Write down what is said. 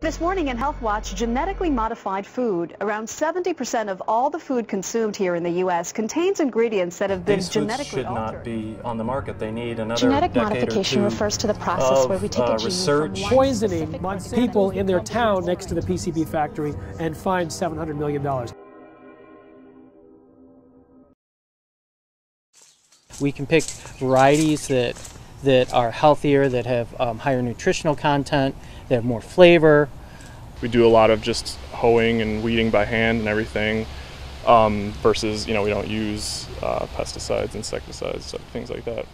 This morning in Health Watch, genetically modified food. Around 70% of all the food consumed here in the U.S. contains ingredients that have been These genetically foods should altered. not be on the market. They need another Genetic decade or modification two refers to the process of, where we take uh, a gene research. from one poisoning specific mon- organism people in their town next to the PCB factory and fined $700 million. We can pick varieties that that are healthier, that have um, higher nutritional content, that have more flavor. We do a lot of just hoeing and weeding by hand and everything, um, versus you know we don't use uh, pesticides, insecticides, things like that.